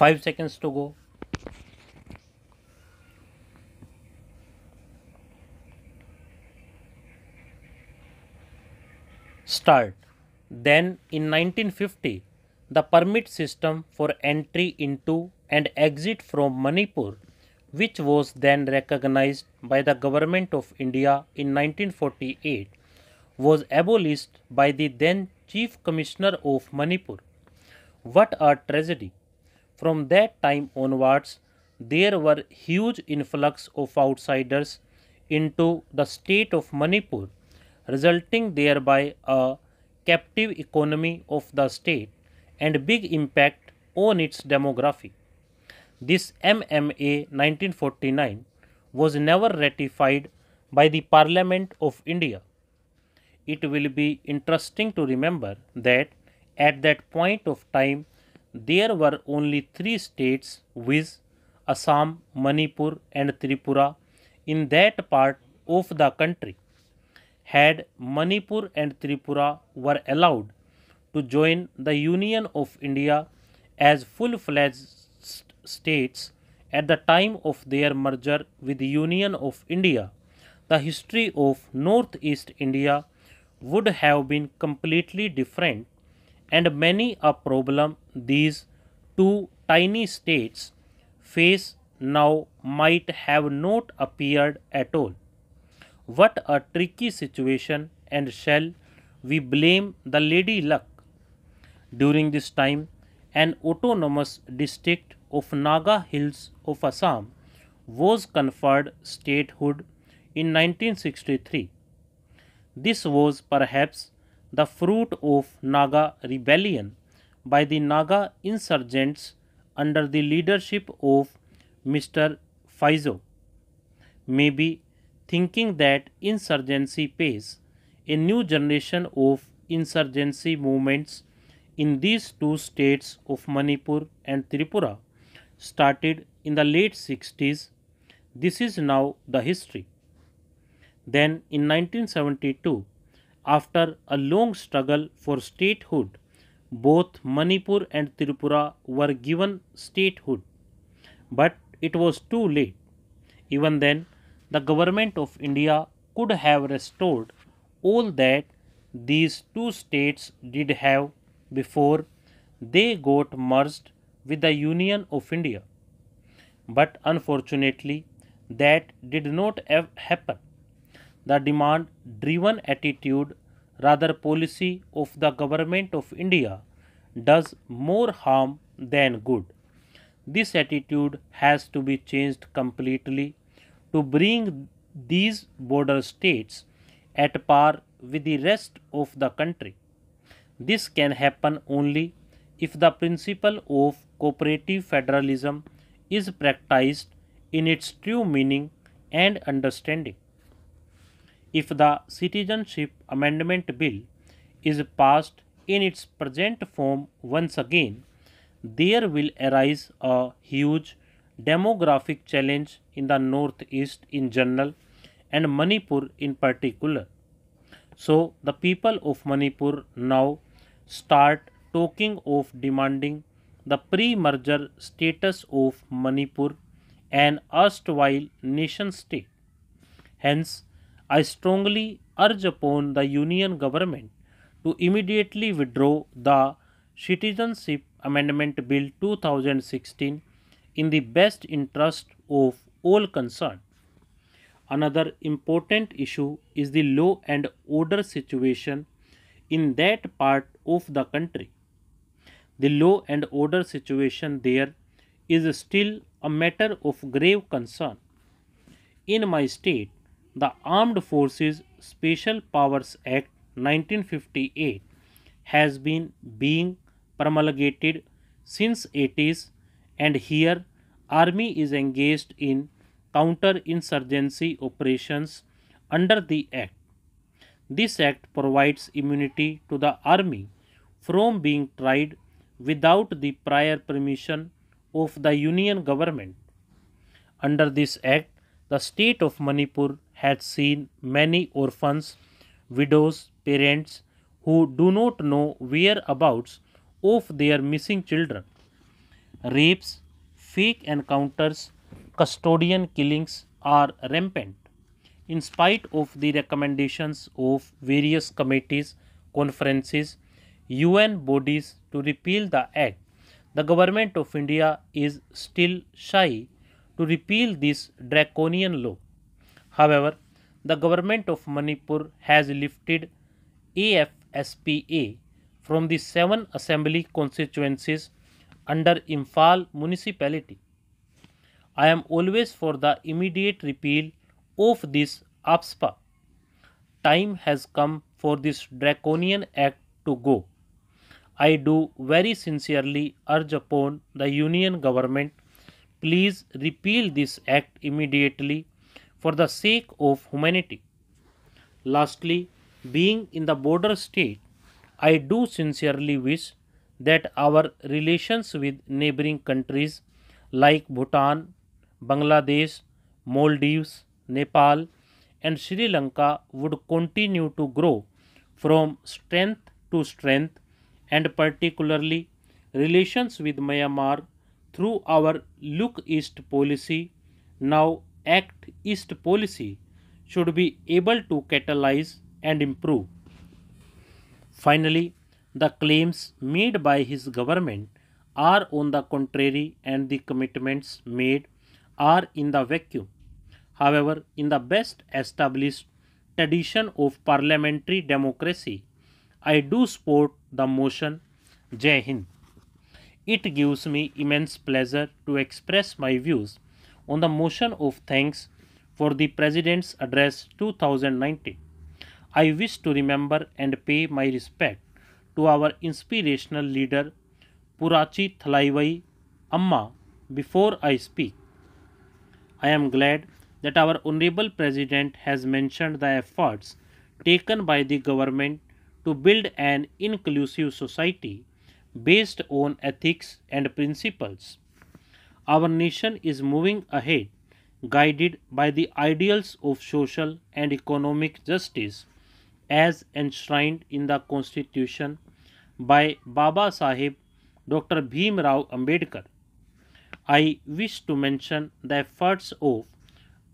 5 seconds to go. Start. Then in 1950, the permit system for entry into and exit from Manipur, which was then recognized by the Government of India in 1948, was abolished by the then Chief Commissioner of Manipur. What a tragedy! From that time onwards, there were huge influx of outsiders into the state of Manipur, resulting thereby a captive economy of the state and big impact on its demography. This MMA 1949 was never ratified by the Parliament of India. It will be interesting to remember that at that point of time there were only three states viz Assam, Manipur and Tripura in that part of the country. Had Manipur and Tripura were allowed to join the Union of India as full-fledged states at the time of their merger with the Union of India, the history of Northeast India would have been completely different and many a problem these two tiny states face now might have not appeared at all. What a tricky situation and shall we blame the lady luck? During this time, an autonomous district of Naga Hills of Assam was conferred statehood in 1963. This was perhaps the fruit of Naga rebellion by the Naga insurgents under the leadership of Mr. Phizo. Maybe thinking that insurgency pays, a new generation of insurgency movements in these two states of Manipur and Tripura started in the late 60s. This is now the history. Then in 1972, after a long struggle for statehood, both Manipur and Tripura were given statehood. But it was too late. Even then, the government of India could have restored all that these two states did have before they got merged with the Union of India. But unfortunately, that did not happen. The demand driven attitude, rather policy of the government of India does more harm than good. This attitude has to be changed completely to bring these border states at par with the rest of the country. This can happen only if the principle of cooperative federalism is practiced in its true meaning and understanding. If the Citizenship Amendment Bill is passed in its present form once again, there will arise a huge demographic challenge in the northeast in general and Manipur in particular. So, the people of Manipur now start talking of demanding the pre-merger status of Manipur an erstwhile nation state. Hence, I strongly urge upon the Union government to immediately withdraw the Citizenship Amendment Bill 2016 in the best interest of all concerned. Another important issue is the law and order situation in that part of the country. The law and order situation there is still a matter of grave concern. In my state, the Armed Forces Special Powers Act 1958 has been being promulgated since 80s and here army is engaged in counter-insurgency operations under the act. This act provides immunity to the army from being tried without the prior permission of the union government. Under this act, the state of Manipur has seen many orphans, widows, parents who do not know whereabouts of their missing children. rapes, fake encounters, custodian killings are rampant. In spite of the recommendations of various committees, conferences, UN bodies to repeal the act, the government of India is still shy to repeal this draconian law. However, the government of Manipur has lifted AFSPA from the seven assembly constituencies under Imphal municipality. I am always for the immediate repeal of this AFSPA. Time has come for this draconian act to go. I do very sincerely urge upon the union government please repeal this act immediately for the sake of humanity. Lastly, being in the border state, I do sincerely wish that our relations with neighboring countries like Bhutan, Bangladesh, Maldives, Nepal, and Sri Lanka would continue to grow from strength to strength, and particularly relations with Myanmar through our Look East policy, now Act East policy, should be able to catalyze and improve. Finally, the claims made by his government are on the contrary and the commitments made are in the vacuum. However, in the best established tradition of parliamentary democracy, I do support the motion Jai Hind. It gives me immense pleasure to express my views on the motion of thanks for the President's Address 2019. I wish to remember and pay my respect to our inspirational leader Puratchi Thalaivi Amma before I speak. I am glad that our Honorable President has mentioned the efforts taken by the government to build an inclusive society based on ethics and principles. Our nation is moving ahead, guided by the ideals of social and economic justice as enshrined in the Constitution by Baba Sahib Dr. Bhim Rao Ambedkar. I wish to mention the efforts of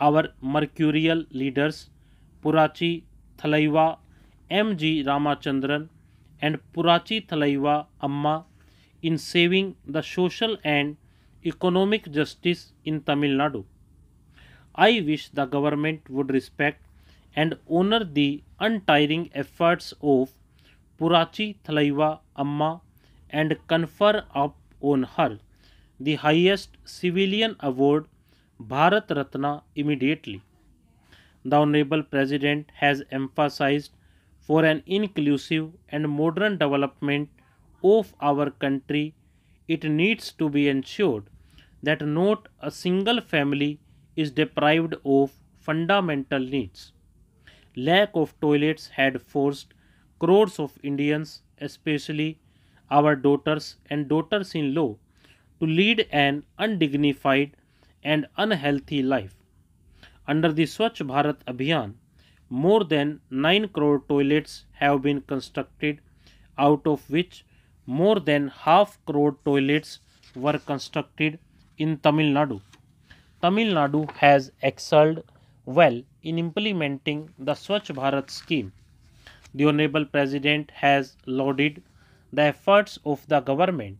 our mercurial leaders Puratchi Thalaivar, M. G. Ramachandran, and Puratchi Thalaivi Amma in saving the social and economic justice in Tamil Nadu. I wish the government would respect and honor the untiring efforts of Puratchi Thalaivi Amma and confer upon her the highest civilian award Bharat Ratna immediately. The Honorable President has emphasized for an inclusive and modern development of our country, it needs to be ensured that not a single family is deprived of fundamental needs. Lack of toilets had forced crores of Indians, especially our daughters and daughters in law, to lead an undignified and unhealthy life. Under the Swachh Bharat Abhiyan, more than 9 crore toilets have been constructed, out of which more than half crore toilets were constructed in Tamil Nadu. Tamil Nadu has excelled well in implementing the Swachh Bharat scheme. The Honorable President has lauded the efforts of the government,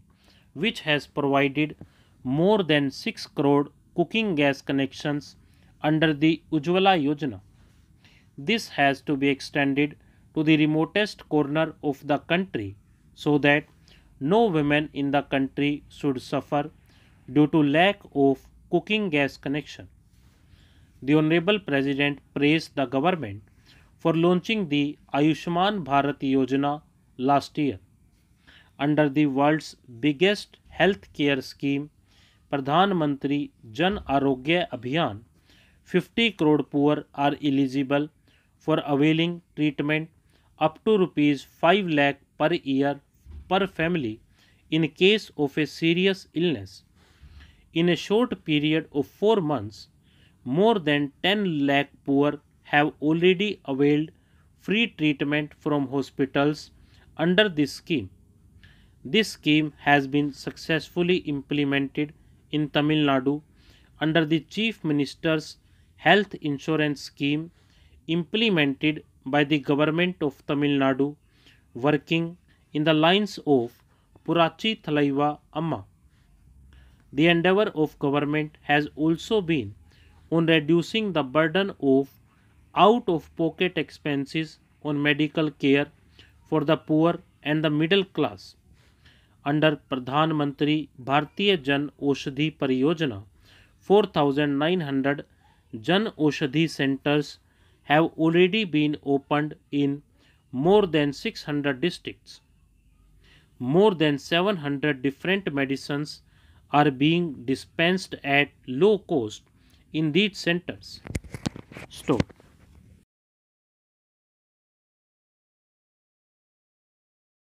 which has provided more than 6 crore cooking gas connections under the Ujjwala Yojana. This has to be extended to the remotest corner of the country so that no women in the country should suffer due to lack of cooking gas connection. The Honorable President praised the government for launching the Ayushman Bharat Yojana last year. Under the world's biggest health care scheme, Pradhan Mantri Jan Arogya Abhiyan, 50 crore poor are eligible for availing treatment up to rupees 5 lakh per year per family in case of a serious illness. In a short period of 4 months, more than 10 lakh poor have already availed free treatment from hospitals under this scheme. This scheme has been successfully implemented in Tamil Nadu under the Chief Minister's Health Insurance Scheme implemented by the government of Tamil Nadu working in the lines of Puratchi Thalaivi Amma. The endeavor of government has also been on reducing the burden of out of pocket expenses on medical care for the poor and the middle class. Under Pradhan Mantri Bharatiya Jan Aushadhi Pariyojana, 4900 Jan Aushadhi centers have already been opened in more than 600 districts. More than 700 different medicines are being dispensed at low cost in these centers. Stop.